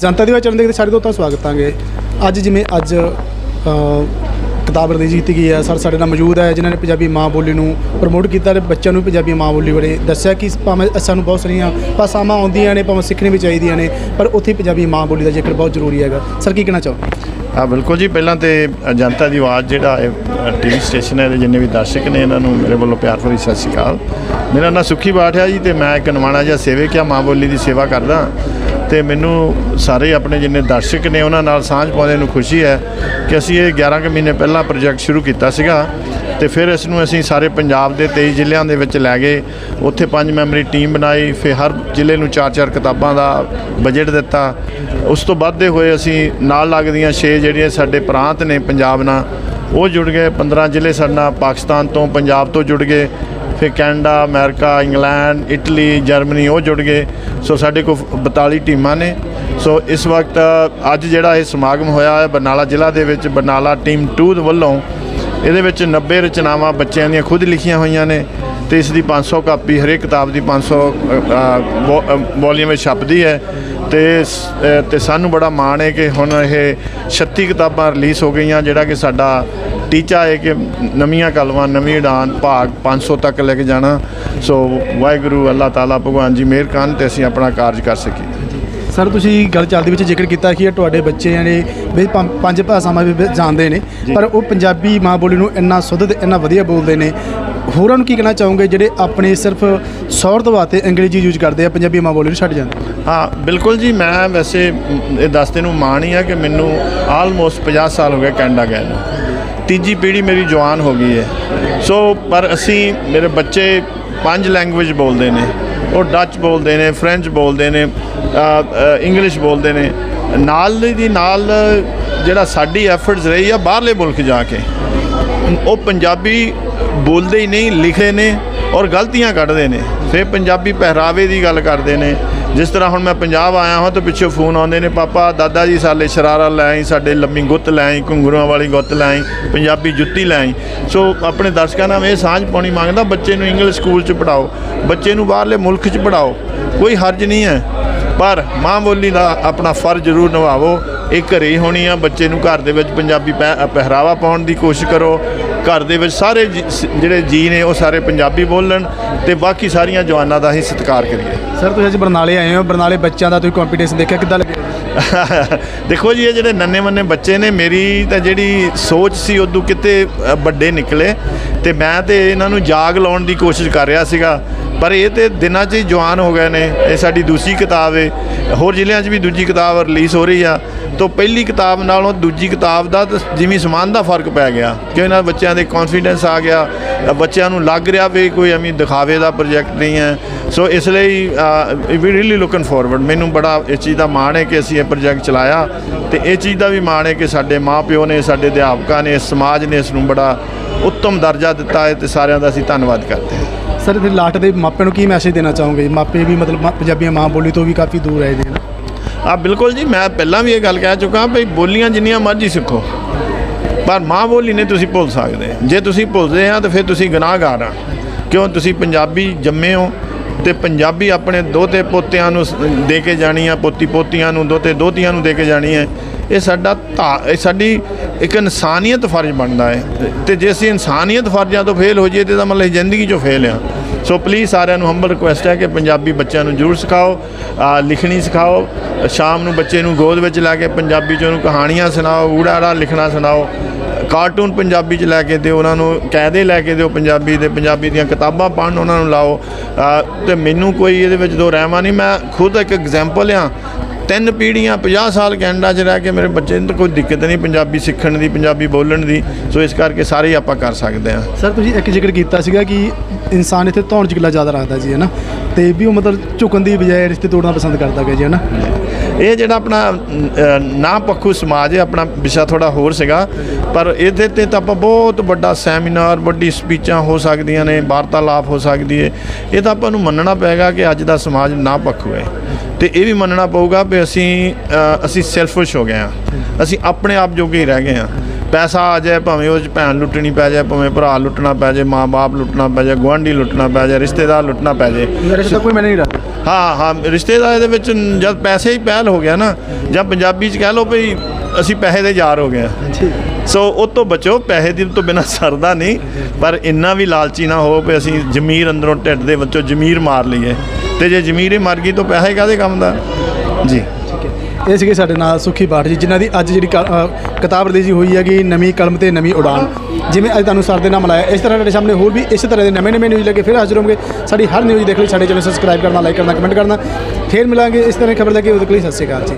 ਜਨਤਾ ਦੀ ਆਵਾਜ਼ ਚਰਨ ਦੇ ਸਾਡੇ ਤੋਂ ਤਾਂ ਸਵਾਗਤਾਂਗੇ ਅੱਜ ਜਿਵੇਂ ਅੱਜ ਕਿਤਾਬ ਰਿਲੀਜ਼ ਕੀਤੀ ਗਈ ਹੈ, ਸਰ ਸਾਡੇ ਨਾਲ ਮੌਜੂਦ ਹੈ, ਜਿਨ੍ਹਾਂ ਨੇ ਪੰਜਾਬੀ ਮਾਂ ਬੋਲੀ ਨੂੰ ਪ੍ਰਮੋਟ ਕੀਤਾ ਤੇ ਬੱਚਿਆਂ ਨੂੰ ਪੰਜਾਬੀ ਮਾਂ ਬੋਲੀ ਬਾਰੇ ਦੱਸਿਆ ਕਿ ਭਾਵੇਂ ਸਾਨੂੰ ਬਹੁਤ ਸਾਰੀਆਂ ਭਾਸ਼ਾਵਾਂ ਆਉਂਦੀਆਂ ਨੇ, ਭਾਵੇਂ ਸਿੱਖਣੀ ਵੀ ਚਾਹੀਦੀਆਂ ਨੇ, ਪਰ ਉੱਥੇ ਪੰਜਾਬੀ ਮਾਂ ਬੋਲੀ ਦਾ ਜ਼ਿਕਰ ਬਹੁਤ ਜ਼ਰੂਰੀ ਹੈਗਾ। ਸਰ, ਕੀ ਕਹਿਣਾ ਚਾਹੋ ਹਾਂ, ਬਿਲਕੁਲ ਜੀ। ਪਹਿਲਾਂ ਤੇ ਜਨਤਾ ਦੀ ਆਵਾਜ਼ ਜਿਹੜਾ ਇਹ ਟੀਵੀ ਸਟੇਸ਼ਨ ਹੈ ਦੇ ਜਿੰਨੇ ਵੀ ਦਰਸ਼ਕ ਨੇ ਇਹਨਾਂ ਨੂੰ ਮੇਰੇ ਵੱਲੋਂ ਪਿਆਰ ਭਰੀ ਸਤਿ ਸ਼੍ਰੀ ਅਕਾਲ। ਮੇਰਾ ਨਾਮ ਸੁਖੀ ਬਾਠਿਆ ਜੀ ਤੇ ਮੈਂ ਇੱਕ ਨਵਾਣਾ ਜਿਹਾ ਸੇਵਕ ਆ ਮਾਂ ਬੋਲੀ ਦੀ ਸੇਵਾ ਕਰਦਾ। ਤੇ ਮੈਨੂੰ ਸਾਰੇ ਆਪਣੇ ਜਿੰਨੇ ਦਰਸ਼ਕ ਨੇ ਉਹਨਾਂ ਨਾਲ ਸਾਂਝ ਪਾਉਂਦੇ ਨੂੰ ਖੁਸ਼ੀ ਹੈ ਕਿ ਅਸੀਂ ਇਹ 11 ਕੁ ਮਹੀਨੇ ਪਹਿਲਾਂ ਪ੍ਰੋਜੈਕਟ ਸ਼ੁਰੂ ਕੀਤਾ ਸੀਗਾ ਤੇ ਫਿਰ ਇਸ ਨੂੰ ਅਸੀਂ ਸਾਰੇ ਪੰਜਾਬ ਦੇ 23 ਜ਼ਿਲ੍ਹਿਆਂ ਦੇ ਵਿੱਚ ਲੈ ਗਏ। ਉੱਥੇ ਪੰਜ ਮੈਂਬਰੀ ਟੀਮ ਬਣਾਈ, ਫਿਰ ਹਰ ਜ਼ਿਲ੍ਹੇ ਨੂੰ ਚਾਰ ਚਾਰ ਕਿਤਾਬਾਂ ਦਾ ਬਜਟ ਦਿੱਤਾ। ਉਸ ਤੋਂ ਵੱਧਦੇ ਹੋਏ ਅਸੀਂ ਨਾਲ ਲੱਗਦੀਆਂ 6 ਜਿਹੜੀਆਂ ਸਾਡੇ ਪ੍ਰਾਂਤ ਨੇ ਪੰਜਾਬ ਨਾਲ, ਉਹ ਜੁੜ ਗਏ। 15 ਜ਼ਿਲ੍ਹੇ ਸਾਡੇ ਨਾਲ, ਪਾਕਿਸਤਾਨ ਤੋਂ, ਪੰਜਾਬ ਤੋਂ ਜੁੜ ਗਏ। ਫਿਰ Canada, America, England, Italy, Germany ਉਹ ਜੁੜ ਗਏ। ਸੋ ਸਾਡੇ ਕੋਲ 42 ਟੀਮਾਂ ਨੇ। ਸੋ ਇਸ ਵਕਤ ਅੱਜ ਜਿਹੜਾ ਇਹ ਸਮਾਗਮ ਹੋਇਆ ਹੈ ਬਰਨਾਲਾ ਜ਼ਿਲ੍ਹਾ ਦੇ ਵਿੱਚ, ਬਰਨਾਲਾ ਟੀਮ 2 ਦੇ ਵੱਲੋਂ, ਇਹਦੇ ਵਿੱਚ 90 ਰਚਨਾਵਾਂ ਬੱਚਿਆਂ ਦੀਆਂ ਖੁਦ ਲਿਖੀਆਂ ਹੋਈਆਂ ਨੇ ਤੇ ਇਸ ਦੀ 500 ਕਾਪੀ ਹਰੇਕ ਕਿਤਾਬ ਦੀ 500 ਵੋਲੀਅਮ ਵਿੱਚ ਛਪਦੀ ਹੈ। ਤੇ ਤੇ ਸਾਨੂੰ ਬੜਾ ਮਾਣ ਹੈ ਕਿ ਹੁਣ ਇਹ 36 ਕਿਤਾਬਾਂ ਰਿਲੀਜ਼ ਹੋ ਗਈਆਂ, ਜਿਹੜਾ ਕਿ ਸਾਡਾ ਟੀਚਾ ਹੈ ਕਿ ਨਵੀਆਂ ਕਲਮਾਂ ਨਵੀਂ ਉਡਾਨ ਭਾਗ 500 ਤੱਕ ਲੈ ਕੇ ਜਾਣਾ। ਸੋ ਵਾਹਿਗੁਰੂ ਅੱਲਾਹ ਤਾਲਾ ਭਗਵਾਨ ਜੀ ਮਿਹਰ ਕਰਨ ਤੇ ਅਸੀਂ ਆਪਣਾ ਕਾਰਜ ਕਰ ਸਕੀਏ। ਸਰ ਤੁਸੀਂ ਗੱਲ ਚੱਲਦੀ ਵਿੱਚ ਜ਼ਿਕਰ ਕੀਤਾ ਕਿ ਤੁਹਾਡੇ ਬੱਚੇ ਜਿਹੜੇ ਵੀ ਪੰਜ ਭਾਸ਼ਾਵਾਂ ਵੀ ਜਾਣਦੇ ਨੇ ਪਰ ਉਹ ਪੰਜਾਬੀ ਮਾਂ ਬੋਲੀ ਨੂੰ ਇੰਨਾ ਸੁੱਧ ਤੇ ਇੰਨਾ ਵਧੀਆ ਬੋਲਦੇ ਨੇ। ਹੋਰਾਂ ਨੂੰ ਕੀ ਕਹਿਣਾ ਚਾਹੋਗੇ ਜਿਹੜੇ ਆਪਣੇ ਸਿਰਫ ਸੌਰਤ ਵਾਸਤੇ ਅੰਗਰੇਜ਼ੀ ਯੂਜ਼ ਕਰਦੇ ਆ ਪੰਜਾਬੀ ਮਾਂ ਬੋਲੀ ਨੂੰ ਛੱਡ ਜਾਂਦੇ? ਹਾਂ ਬਿਲਕੁਲ ਜੀ ਮੈਂ ਵੈਸੇ ਇਹ ਦੱਸਦੇ ਨੂੰ ਮਾਣ ਹੀ ਆ ਕਿ ਮੈਨੂੰ ਆਲਮੋਸਟ 50 ਸਾਲ ਹੋ ਗਏ ਕੈਨੇਡਾ ਗਏ ਨੂੰ। ਤੀਜੀ ਪੀੜ੍ਹੀ ਮੇਰੀ ਜਵਾਨ ਹੋ ਗਈ ਹੈ। ਸੋ ਪਰ ਅਸੀਂ ਮੇਰੇ ਬੱਚੇ ਪੰਜ ਲੈਂਗੁਏਜ ਬੋਲਦੇ ਨੇ। ਉਹ ਡੱਚ ਬੋਲਦੇ ਨੇ ਫ੍ਰੈਂਚ ਬੋਲਦੇ ਨੇ ਇੰਗਲਿਸ਼ ਬੋਲਦੇ ਨੇ। ਨਾਲ ਦੀ ਨਾਲ ਜਿਹੜਾ ਸਾਡੀ ਐਫਰਟਸ ਰਹੀ ਆ ਬਾਹਰਲੇ ਮੁਲਕ ਜਾ ਕੇ। ਉਹ ਪੰਜਾਬੀ ਬੋਲਦੇ ਹੀ ਨਹੀਂ ਲਿਖਦੇ ਨੇ ਔਰ ਗਲਤੀਆਂ ਕੱਢਦੇ ਨੇ। ਫਿਰ ਪੰਜਾਬੀ ਪਹਿਰਾਵੇ ਦੀ ਗੱਲ ਕਰਦੇ ਨੇ। ਜਿਸ ਤਰ੍ਹਾਂ ਹੁਣ ਮੈਂ ਪੰਜਾਬ ਆਇਆ ਹਾਂ ਤਾਂ ਪਿੱਛੇ ਫੋਨ ਆਉਂਦੇ ਨੇ, ਪਾਪਾ, ਦਾਦਾ ਜੀ ਸਾਲੇ ਸ਼ਰਾਰਾ ਲੈ ਆਈ, ਸਾਡੇ ਲੰਮੀ ਗੁੱਤ ਲੈ ਆਈ, ਘੁੰਗਰੂਆਂ ਵਾਲੀ ਗੁੱਤ ਲੈ ਆਈ, ਪੰਜਾਬੀ ਜੁੱਤੀ ਲੈ ਆਈ। ਸੋ ਆਪਣੇ ਦਰਸ਼ਕਾਂ ਨਾਲ ਇਹ ਸਾਂਝ ਪਾਉਣੀ ਮੰਗਦਾ, ਬੱਚੇ ਨੂੰ ਇੰਗਲਿਸ਼ ਸਕੂਲ 'ਚ ਪੜਾਓ ਬੱਚੇ ਨੂੰ ਬਾਹਰਲੇ ਮੁਲਕ 'ਚ ਪੜਾਓ ਕੋਈ ਹਰਜ ਨਹੀਂ ਹੈ। ਪਰ ਮਾਂ ਬੋਲੀ ਦਾ ਆਪਣਾ ਫਰਜ਼ ਜ਼ਰੂਰ ਨਿਭਾਵੋ, ਇਹ ਘਰੇ ਹੀ ਹੋਣੀ ਆ, ਬੱਚੇ ਨੂੰ ਘਰ ਦੇ ਵਿੱਚ ਪੰਜਾਬੀ ਪਹਿ- ਪਹਿਰਾਵਾ ਪਾਉਣ ਦੀ ਕੋਸ਼ਿਸ਼ ਕਰੋ ਘਰ ਦੇ ਵਿੱਚ ਸਾਰੇ ਜਿਹੜੇ ਜੀ ਨੇ ਉਹ ਸਾਰੇ ਪੰਜਾਬੀ ਬੋਲਣ ਤੇ ਬਾਕੀ ਸਾਰੀਆਂ ਜਵਾਨਾਂ ਦਾ ਹੀ ਸਤਿਕਾਰ ਕਰੀਏ। ਸਰ ਤੁਸੀਂ ਅੱਜ ਬਰਨਾਲੇ ਆਏ ਹੋ। ਬਰਨਾਲੇ ਬੱਚਿਆਂ ਦਾ ਤੁਸੀਂ ਕੰਪੀਟੀਸ਼ਨ ਦੇਖਿਆ? ਕਿੱਦਾਂ ਲੱਗਿਆ? ਦੇਖੋ ਜੀ ਇਹ ਜਿਹੜੇ ਨੰਨੇ ਮੰਨੇ ਬੱਚੇ ਨੇ ਮੇਰੀ ਤਾਂ ਜਿਹੜੀ ਸੋਚ ਸੀ ਉਦੋਂ ਕਿਤੇ ਵੱਡੇ ਨਿਕਲੇ ਤੇ ਮੈਂ ਤੇ ਇਹਨਾਂ ਨੂੰ ਜਾਗ ਲਾਉਣ ਦੀ ਕੋਸ਼ਿਸ਼ ਕਰ ਰਿਹਾ ਸੀਗਾ। ਪਰ ਇਹ ਤੇ ਦਿਨਾਂ 'ਚ ਹੀ ਜਵਾਨ ਹੋ ਗਏ ਨੇ। ਇਹ ਸਾਡੀ ਦੂਸਰੀ ਕਿਤਾਬ ਹੈ ਹੋਰ ਜ਼ਿਲ੍ਹਿਆਂ 'ਚ ਵੀ ਦੂਜੀ ਕਿਤਾਬ ਰਿਲੀਜ਼ ਹੋ ਰਹੀ ਆ। ਤੋਂ ਪਹਿਲੀ ਕਿਤਾਬ ਨਾਲੋਂ ਦੂਜੀ ਕਿਤਾਬ ਦਾ ਤਾਂ ਜਿਵੇਂ ਸਮਾਨ ਦਾ ਫ਼ਰਕ ਪੈ ਗਿਆ ਕਿ ਇਹਨਾਂ ਬੱਚਿਆਂ ਦੇ ਕੌਨਫੀਡੈਂਸ ਆ ਗਿਆ ਬੱਚਿਆਂ ਨੂੰ ਲੱਗ ਰਿਹਾ ਵੀ ਕੋਈ ਐਵੇਂ ਦਿਖਾਵੇ ਦਾ ਪ੍ਰੋਜੈਕਟ ਨਹੀਂ ਹੈ। ਸੋ ਇਸ ਲਈ ਵੀ ਰੀਲੀ ਲੁਕਿੰਗ ਫਾਰਵਰਡ ਮੈਨੂੰ ਬੜਾ ਇਸ ਚੀਜ਼ ਦਾ ਮਾਣ ਹੈ ਕਿ ਅਸੀਂ ਇਹ ਪ੍ਰੋਜੈਕਟ ਚਲਾਇਆ ਤੇ ਇਹ ਚੀਜ਼ ਦਾ ਵੀ ਮਾਣ ਹੈ ਕਿ ਸਾਡੇ ਮਾਪਿਓ ਨੇ, ਸਾਡੇ ਅਧਿਆਪਕਾਂ ਨੇ, ਸਮਾਜ ਨੇ ਇਸ ਨੂੰ ਬੜਾ ਉੱਤਮ ਦਰਜਾ ਦਿੱਤਾ ਹੈ ਤੇ ਸਾਰਿਆਂ ਦਾ ਅਸੀਂ ਧੰਨਵਾਦ ਕਰਦੇ ਹਾਂ। ਸਰ ਫਿਰ ਲਾਸਟ ਦੇ ਮਾਪਿਆਂ ਨੂੰ ਕੀ ਮੈਸੇਜ ਦੇਣਾ ਚਾਹੋਗੇ? ਮਾਪੇ ਵੀ ਮਤਲਬ ਮਾਂ- ਪੰਜਾਬੀ ਮਾਂ ਬੋਲੀ ਤੋਂ ਵੀ ਕਾਫੀ ਦੂਰ ਰਹੇ ਨੇ। ਆ ਬਿਲਕੁਲ ਜੀ, ਮੈਂ ਪਹਿਲਾਂ ਵੀ ਇਹ ਗੱਲ ਕਹਿ ਚੁੱਕਾ ਭਈ ਬੋਲੀਆਂ ਜਿੰਨੀਆਂ ਮਰਜ਼ੀ ਸਿੱਖੋ, ਪਰ ਮਾਂ ਬੋਲੀ ਨਹੀਂ ਤੁਸੀਂ ਭੁੱਲ ਸਕਦੇ। ਜੇ ਤੁਸੀਂ ਭੁੱਲਦੇ ਆ ਤਾਂ ਫਿਰ ਤੁਸੀਂ ਗੁਨਾਹਗਾਰ ਆ। ਕਿਉਂ? ਤੁਸੀਂ ਪੰਜਾਬੀ ਜੰਮੇ ਹੋ ਤੇ ਪੰਜਾਬੀ ਆਪਣੇ ਦੋਤੇ ਪੋਤਿਆਂ ਨੂੰ ਸ- ਦੇ ਕੇ ਜਾਣੀ ਆ, ਪੋਤੀ ਪੋਤੀਆਂ ਨੂੰ ਦੋਤੇ ਦੋਤੀਆਂ ਨੂੰ ਦੇ ਕੇ ਜਾਣੀ ਹੈ ਇਹ ਸਾਡਾ ਧਾ- ਇਹ ਸਾਡੀ ਇੱਕ ਇਨਸਾਨੀਅਤ ਫਰਜ਼ ਬਣਦਾ ਹੈ। ਤੇ ਜੇ ਅਸੀਂ ਇਨਸਾਨੀਅਤ ਫਰਜ਼ਾਂ ਤੋਂ ਫੇਲ ਹੋ ਜਾਈਏ ਤੇ ਇਹਦਾ ਮਤਲਬ ਜ਼ਿੰਦਗੀ 'ਚੋਂ ਫੇਲ ਆ। ਸੋ ਪਲੀਜ਼ ਸਾਰਿਆਂ ਨੂੰ ਹੰਬਲ ਰਿਕੁਐਸਟ ਹੈ ਕਿ ਪੰਜਾਬੀ ਬੱਚਿਆਂ ਨੂੰ ਜ਼ਰੂਰ ਸਿਖਾਓ ਲਿਖਣੀ ਸਿਖਾਓ ਸ਼ਾਮ ਨੂੰ ਬੱਚੇ ਨੂੰ ਗੋਦ ਵਿੱਚ ਲੈ ਕੇ ਪੰਜਾਬੀ 'ਚ ਉਹਨੂੰ ਕਹਾਣੀਆਂ ਸੁਣਾਓ ਊੜਾੜਾ ਲਿਖਣਾ ਸੁਣਾਓ ਕਾਰਟੂਨ ਪੰਜਾਬੀ 'ਚ ਲੈ ਕੇ ਦਿਓ ਉਹਨਾਂ ਨੂੰ ਕਾਇਦੇ ਲੈ ਕੇ ਦਿਓ ਪੰਜਾਬੀ ਦੇ ਪੰਜਾਬੀ ਦੀਆਂ ਕਿਤਾਬਾਂ ਪੜ੍ਹਨ ਉਹਨਾਂ ਨੂੰ ਲਾਓ। ਆ, ਤੇ ਮੈਨੂੰ ਕੋਈ ਇਹਦੇ ਵਿੱਚ ਦੋ ਰਹਿਮਾ ਨਹੀਂ ਮੈਂ ਖੁਦ ਇੱਕ ਐਗਜ਼ਾਮਪਲ ਆ। ਤਿੰਨ ਪੀੜ੍ਹੀਆਂ 50 ਸਾਲ ਕੈਨੇਡਾ 'ਚ ਰਹਿ ਕੇ ਮੇਰੇ ਬੱਚੇ ਨੂੰ ਤਾਂ ਕੋਈ ਦਿੱਕਤ ਨਹੀਂ, ਪੰਜਾਬੀ ਸਿੱਖਣ ਦੀ, ਪੰਜਾਬੀ ਬੋਲਣ ਦੀ, ਸੋ ਇਸ ਕਰਕੇ ਸਾਰੇ ਹੀ ਆਪਾਂ ਕਰ ਸਕਦੇ ਹਾਂ। ਸਰ, ਤੁਸੀਂ ਇੱਕ ਜ਼ਿਕਰ ਕੀਤਾ ਸੀਗਾ ਕਿ ਇਨਸਾਨ ਇੱਥੇ ਧੌਣ 'ਚ ਚਿਕਲਾ ਜ਼ਿਆਦਾ ਰੱਖਦਾ ਜੀ, ਹੈ ਨਾ? ਤੇ ਵੀ ਉਹ ਮਤਲਬ ਝੁਕਣ ਦੀ ਬਜਾਏ ਰਿਸ਼ਤੇ ਤੋੜਨਾ ਪਸੰਦ ਕਰਦਾ ਗਿਆ ਜੀ, ਹੈ ਨਾ? ਇਹ ਜਿਹੜਾ ਆਪਣਾ ਨਾ ਪੱਖੂ ਸਮਾਜ ਹੈ, ਆਪਣਾ ਵਿਸ਼ਾ ਥੋੜਾ ਹੋਰ ਸੀਗਾ। ਪਰ ਇਹਦੇ ਤੇ ਤਾਂ ਆਪਾਂ ਬਹੁਤ ਵੱਡਾ ਸੈਮੀਨਾਰ, ਵੱਡੀ ਸਪੀਚਾਂ ਹੋ ਸਕਦੀਆਂ ਨੇ, ਵਾਰਤਾਲਾਪ ਹੋ ਸਕਦੀ ਹੈ ਇਹ ਤਾਂ ਆਪਾਂ ਨੂੰ ਮੰਨਣਾ ਪਏਗਾ ਕਿ ਅੱਜ ਦਾ ਸਮਾਜ ਨਾ ਪੱਖੂ ਹੈ। ਤੇ ਇਹ ਵੀ ਮੰਨਣਾ ਪਊਗਾ ਵੀ ਅਸੀਂ ਅਸੀਂ ਸੈਲਫਿਸ਼ ਹੋ ਗਏ ਹਾਂ। ਅਸੀਂ ਆਪਣੇ ਆਪ ਜੋਗੇ ਹੀ ਰਹਿ ਗਏ ਹਾਂ। ਪੈਸਾ ਆ ਜਾਏ ਭਾਵੇਂ ਉਹ 'ਚ ਭੈਣ ਲੁੱਟਣੀ ਪੈ ਜਾਏ ਭਾਵੇਂ ਭਰਾ ਲੁੱਟਣਾ ਪੈ ਜਾਏ ਮਾਂ-ਬਾਪ ਲੁੱਟਣਾ ਪੈ ਜਾਏ ਗੁਆਂਢੀ ਲੁੱਟਣਾ ਪੈ ਜਾਏ ਰਿਸ਼ਤੇਦਾਰ ਲੁੱਟਣਾ ਪੈ ਜਾਏ। ਮੇਰੇ ਤਾਂ ਕੋਈ ਮੈਨੇ ਨਹੀਂ ਰੱਖਦਾ। ਹਾਂ ਹਾਂ ਰਿਸ਼ਤੇਦਾਰ ਇਹਦੇ ਵਿੱਚ ਜਦ ਪੈਸੇ ਹੀ ਪਹਿਲ ਹੋ ਗਿਆ ਨਾ ਜਾਂ ਪੰਜਾਬੀ 'ਚ ਕਹਿ ਲਓ ਵੀ ਅਸੀਂ ਪੈਸੇ ਦੇ ਯਾਰ ਹੋ ਗਏ ਹਾਂ। ਠੀਕ ਸੋ ਉਹ ਤੋਂ ਬਚੋ ਪੈਸੇ ਦੀ ਤੋਂ ਬਿਨਾ ਸਰਦਾ ਨਹੀਂ ਪਰ ਇੰਨਾ ਵੀ ਲਾਲਚੀ ਨਾ ਹੋ ਕਿ ਅਸੀਂ ਜ਼ਮੀਰ ਅੰਦਰੋਂ ਢਿੱਡ ਦੇ ਵਿੱਚੋਂ ਜ਼ਮੀਰ ਮਾਰ ਲਈਏ। ਤੇ ਜੇ ਜ਼ਮੀਰ ਹੀ ਮਰ ਗਈ ਤਾਂ ਪੈਸੇ ਕਾਦੇ ਕੰਮ ਦਾ? ਜੀ। ਇਹ ਸੀਗੇ ਸਾਡੇ ਨਾਲ ਸੁਖੀ ਬਾਠ ਜੀ, ਜਿਨ੍ਹਾਂ ਦੀ ਅੱਜ ਜਿਹੜੀ ਕ- ਕਿਤਾਬ ਰਿਲੀਜ਼ ਹੋਈ ਹੈਗੀ ਨਵੀਂ ਕਲਮ ਤੇ ਨਵੀਂ ਉਡਾਨ। ਜਿਵੇਂ ਅੱਜ ਤੁਹਾਨੂੰ ਸਰ ਦੇ ਨਾਮ ਲਾਇਆ ਇਸ ਤਰ੍ਹਾਂ ਸਾਡੇ ਸਾਹਮਣੇ ਹੋਰ ਵੀ ਇਸੇ ਤਰ੍ਹਾਂ ਦੇ ਨਵੇਂ ਨਵੇਂ ਨਿਊਜ਼ ਲੈ ਕੇ ਫਿਰ ਹਾਜ਼ਰ ਹੋਵਾਂਗੇ। ਸਾਡੀ ਹਰ ਨਿਊਜ਼ ਦੇਖ ਲਈ, ਸਾਡੇ ਚੈਨਲ ਸਬਸਕ੍ਰਾਈਬ ਕਰਨਾ ਲਾਈਕ ਕਰਨਾ ਕਮੈਂਟ ਕਰਨਾ। ਫਿਰ ਮਿਲਾਂਗੇ ਇਸ ਤਰ੍ਹਾਂ ਦੀ ਖਬਰ ਲੈ ਕੇ। ਉਹਦੇ ਲਈ ਸਤਿ ਸ਼੍ਰੀ ਅਕਾਲ ਜੀ।